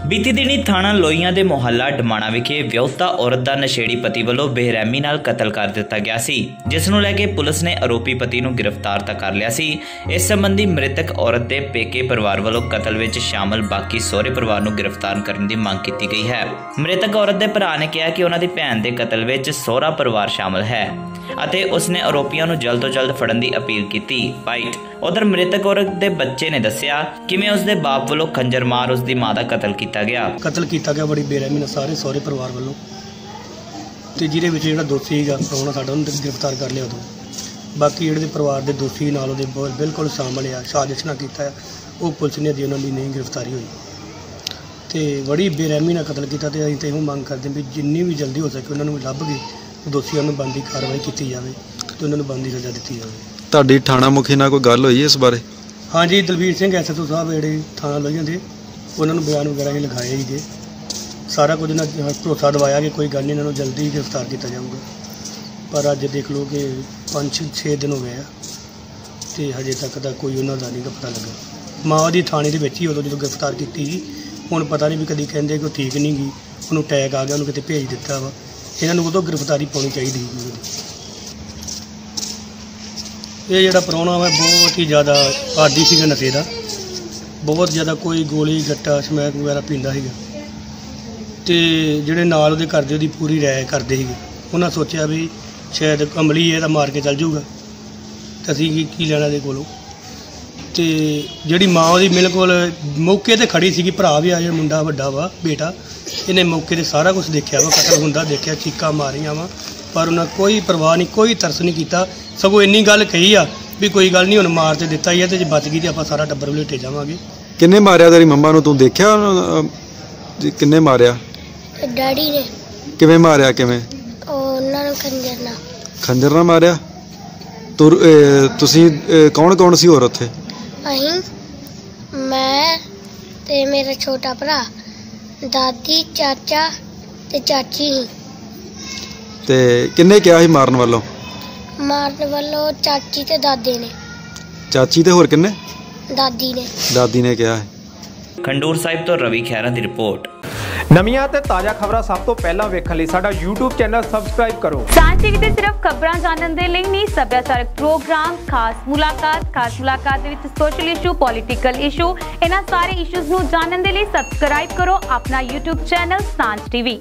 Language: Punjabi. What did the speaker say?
ਬੀਤੀ ਦਿਨੀ ਥਾਣਾ ਲੋਈਆਂ ਦੇ ਮੁਹੱਲਾ ਡਮਾਣਾ ਵਿਖੇ ਵਿਆਹੁਤਾ ਔਰਤ ਦਾ ਨਸ਼ੇੜੀ ਪਤੀ ਵੱਲੋਂ ਬੇਰਹਿਮੀ ਨਾਲ ਕਤਲ ਕਰ ਦਿੱਤਾ ਗਿਆ ਸੀ, ਜਿਸ ਨੂੰ ਲੈ ਕੇ ਪੁਲਿਸ ਨੇ ਆਰੋਪੀ ਪਤੀ ਨੂੰ ਗ੍ਰਿਫਤਾਰ ਤਾਂ ਕਰ ਲਿਆ ਸੀ। ਇਸ ਸੰਬੰਧੀ ਮ੍ਰਿਤਕ ਔਰਤ ਦੇ ਪੇਕੇ ਪਰਿਵਾਰ ਵੱਲੋਂ ਕਤਲ ਵਿੱਚ ਸ਼ਾਮਲ ਬਾਕੀ ਸਹੁਰੇ ਪਰਿਵਾਰ ਨੂੰ ਗ੍ਰਿਫਤਾਰ ਕਰਨ ਦੀ ਮੰਗ ਕੀਤੀ ਗਈ ਹੈ। ਮ੍ਰਿਤਕ ਔਰਤ ਦੇ ਭਰਾ ਨੇ ਕਿਹਾ ਕਿ ਉਹਨਾਂ ਦੀ ਭੈਣ ਦੇ ਕਤਲ ਵਿੱਚ ਸਹੁਰਾ ਪਰਿਵਾਰ ਸ਼ਾਮਲ ਹੈ। ਅਤੇ ਉਸਨੇ ਆਰੋਪੀਆਂ ਨੂੰ ਜਲਦ ਤੋਂ ਜਲਦ ਫੜਨ ਦੀ ਅਪੀਲ ਕੀਤੀ। ਬਾਈਟ ਉਧਰ ਮ੍ਰਿਤਕ ਔਰਤ ਦੇ ਬੱਚੇ ਨੇ ਦੱਸਿਆ, ਕਿਵੇਂ ਉਸਦੇ ਬਾਪ ਵੱਲੋਂ ਖੰਜਰ ਮਾਰ ਉਸਦੀ ਮਾਂ ਦਾ ਕਤਲ ਕੀਤਾ ਗਿਆ? ਕਤਲ ਕੀਤਾ ਗਿਆ, ਬੜੀ ਬੇਰਹਿਮੀ ਨਾਲ ਸਾਰੇ ਸਹੁਰੇ ਪਰਿਵਾਰ ਵੱਲੋਂ। ਤੇ ਜਿਹਦੇ ਵਿੱਚ ਜਿਹੜਾ ਦੋਸ਼ੀ ਹੈਗਾ ਪ੍ਰਾਹੁਣਾ ਸਾਡਾ ਉਹਨੂੰ ਗ੍ਰਿਫਤਾਰ ਕਰ ਲਿਆ ਉਦੋਂ। ਬਾਕੀ ਜਿਹੜੇ ਦੇ ਪਰਿਵਾਰ ਦੇ ਦੋਸ਼ੀ ਨਾਲ ਉਹਦੇ ਬਿਲਕੁਲ ਸ਼ਾਮਲ ਆ, ਸਾਜ਼ਿਸ਼ ਨਾ ਕੀਤਾ ਉਹ ਪੁਲਿਸ ਨੇ ਅਜੇ ਉਹਨਾਂ ਦੀ ਨਹੀਂ ਗ੍ਰਿਫਤਾਰੀ ਹੋਈ। ਤੇ ਬੜੀ ਬੇਰਹਿਮੀ ਨਾਲ ਕਤਲ ਕੀਤਾ ਤੇ ਅਸੀਂ ਤੇ ਇਹੋ ਮੰਗ ਕਰਦੇ ਵੀ ਜਿੰਨੀ ਵੀ ਜਲਦੀ ਹੋ ਸਕੇ ਉਹਨਾਂ ਨੂੰ ਲੱਭ ਕੇ ਦੋਸ਼ੀਆਂ ਨੂੰ ਬੰਦੀ ਕਾਰਵਾਈ ਕੀਤੀ ਜਾਵੇ ਤੇ ਉਹਨਾਂ ਨੂੰ ਬੰਦੀ ਸਜ਼ਾ ਦਿੱਤੀ ਜਾਵੇ। ਤੁਹਾਡੀ ਥਾਣਾ ਮੁਖੀ ਨਾਲ ਕੋਈ ਗੱਲ ਹੋਈ ਇਸ ਬਾਰੇ? ਹਾਂਜੀ ਦਲਵੀਰ ਸਿੰਘ ਐਸਐਸਓ ਸਾਹਿਬ ਜਿਹੜੇ ਥਾਣਾ ਲੋਹੀਆਂ ਦੇ ਉਹਨਾਂ ਨੂੰ ਬਿਆਨ ਵਗੈਰਾ ਹੀ ਲਿਖਾਏ ਸੀਗੇ ਸਾਰਾ ਕੁਝ ਨੂੰ ਭਰੋਸਾ ਦਵਾਇਆ ਕਿ ਕੋਈ ਗੱਲ ਨਹੀਂ ਇਹਨਾਂ ਨੂੰ ਜਲਦੀ ਗ੍ਰਿਫਤਾਰ ਕੀਤਾ ਜਾਊਗਾ। ਪਰ ਅੱਜ ਦੇਖ ਲਓ ਕਿ 5-6 ਦਿਨ ਹੋ ਗਏ ਆ ਤੇ ਹਜੇ ਤੱਕ ਦਾ ਕੋਈ ਉਹਨਾਂ ਦਾ ਨਹੀਂ ਗਾ ਪਤਾ ਲੱਗਾ। ਮਾਂ ਦੀ ਥਾਣੇ ਦੇ ਵਿੱਚ ਹੀ ਉਦੋਂ ਜਦੋਂ ਗ੍ਰਿਫਤਾਰ ਕੀਤੀ ਸੀ ਹੁਣ ਪਤਾ ਨਹੀਂ ਵੀ ਕਦੀ ਕਹਿੰਦੇ ਕਿ ਉਹ ਠੀਕ ਨਹੀਂ ਗਈ ਉਹਨੂੰ ਟੈਗ ਆ ਗਿਆ ਉਹਨੂੰ ਕਿਤੇ ਭੇਜ ਦਿੱਤਾ ਵਾ। ਇਹਨਾਂ ਨੂੰ ਉਦੋਂ ਗ੍ਰਿਫਤਾਰੀ ਪਾਉਣੀ ਚਾਹੀਦੀ ਸੀ ਇਹ ਜਿਹੜਾ ਪ੍ਰਾਹੁਣਾ ਵਾ, ਬਹੁਤ ਹੀ ਜ਼ਿਆਦਾ ਆਦੀ ਸੀਗਾ ਨਸ਼ੇ ਦਾ ਬਹੁਤ ਜ਼ਿਆਦਾ ਕੋਈ ਗੋਲੀ, ਗੱਟਾ, ਸਮੈਕ ਵਗੈਰਾ ਪੀਂਦਾ ਸੀਗਾ। ਤੇ ਜਿਹੜੇ ਨਾਲ ਉਹਦੇ ਘਰ ਦੇ ਉਹਦੀ ਪੂਰੀ ਰਾਇ ਕਰਦੇ ਸੀਗੇ। ਉਹਨਾਂ ਸੋਚਿਆ ਵੀ ਸ਼ਾਇਦ ਅਮਲੀ ਇਹ ਤਾਂ ਮਾਰ ਕੇ ਚੱਲ ਜਾਊਗਾ। ਤੇ ਅਸੀਂ ਕੀ ਕੀ ਲੈਣਾ ਦੇ ਕੋਲੋਂ? ਤੇ ਜਿਹੜੀ ਮਾਂ ਉਹਦੀ ਮੇਰੇ ਕੋਲ ਮੌਕੇ ਤੇ ਖੜੀ ਸੀਗੀ, ਭਰਾ ਵੀ ਆ ਜਿਹੜਾ ਮੁੰਡਾ ਵੱਡਾ ਵਾ, ਬੇਟਾ। ਇਹਨੇ ਮੌਕੇ ਤੇ ਸਾਰਾ ਕੁਝ ਦੇਖਿਆ ਵਾ ਕਤਲ ਹੁੰਦਾ ਦੇਖਿਆ ਚੀਕਾਂ ਮਾਰੀਆਂ ਵਾ ਪਰ ਉਹਨਾਂ ਕੋਈ ਪਰਵਾਹ ਨਹੀਂ ਕੋਈ ਤਰਸ ਨਹੀਂ ਕੀਤਾ। ਸਗੋਂ ਇੰਨੀ ਗੱਲ ਕਹੀ ਆ ਵੀ ਕੋਈ ਗੱਲ ਨਹੀਂ ਹੁਣ ਮਾਰ ਤੇ ਦਿੱਤਾ ਹੀ ਆ ਤੇ ਜੇ ਬਚ ਗਈ ਤੇ ਆਪਾਂ ਸਾਰਾ ਟੱਬਰ ਵਲੇਟੇ ਜਾਵਾਂਗੇ। ਕਿੰਨੇ ਮਾਰਿਆ ਤੇਰੀ ਮੰਮਾ ਨੂੰ? ਤੂੰ ਦੇਖਿਆ ਜੀ, ਕਿੰਨੇ ਮਾਰਿਆ? ਡੈਡੀ ਨੇ। ਕਿਵੇਂ ਮਾਰਿਆ ਕਿਵੇਂ? ਉਹ ਉਹਨਾਂ ਨੂੰ ਖੰਜਰ ਨਾਲ। ਖੰਜਰ ਨਾਲ ਮਾਰਿਆ? ਤੁਰ ਅਹ, ਤੁਸੀਂ ਕੌਣ ਕੌਣ ਸੀ ਹੋਰ ਉੱਥੇ? ਅਸੀਂ ਮੈਂ ਤੇ ਮੇਰਾ ਛੋਟਾ ਭਰਾ। ਦਾਦੀ ਚਾਚਾ ਤੇ ਚਾਚੀ। ਤੇ ਕਿੰਨੇ ਕਿਹਾ ਸੀ ਮਾਰਨ ਵੱਲੋਂ? ਮਾਰਨ ਵੱਲੋਂ ਚਾਚੀ ਤੇ ਦਾਦੇ ਨੇ। ਚਾਚੀ ਤੇ ਹੋਰ ਕਿੰਨੇ? ਦਾਦੀ ਨੇ। ਦਾਦੀ ਨੇ ਕਿਹਾ ਹੈ ਖੰਡੂਰ ਸਾਹਿਬ ਤੋਂ ਰਵੀ ਖਹਿਰਾ ਦੀ ਰਿਪੋਰਟ। ਨਵੀਆਂ ਤੇ ਤਾਜ਼ਾ ਖਬਰਾਂ ਸਭ ਤੋਂ ਪਹਿਲਾਂ ਵੇਖਣ ਲਈ ਸਾਡਾ YouTube ਚੈਨਲ ਸਬਸਕ੍ਰਾਈਬ ਕਰੋ। ਸਾਂਝ ਟੀਵੀ ਤੇ ਸਿਰਫ ਖਬਰਾਂ ਜਾਣਨ ਦੇ ਲਈ ਨਹੀਂ, ਸੱਭਿਆਚਾਰਕ ਪ੍ਰੋਗਰਾਮ, ਖਾਸ ਮੁਲਾਕਾਤ ਖਾਸ ਮੁਲਾਕਾਤ ਦੇ ਵਿੱਚ ਸੋਸ਼ਲ ਇਸ਼ੂ ਪੋਲਿਟੀਕਲ ਇਸ਼ੂ ਇਹਨਾਂ ਸਾਰੇ ਇਸ਼ੂਜ਼ ਨੂੰ ਜਾਣਨ ਦੇ ਲਈ ਸਬਸਕ੍ਰਾਈਬ ਕਰੋ ਆਪਣਾ YouTube ਚੈਨਲ ਸਾਂਝ ਟੀਵੀ।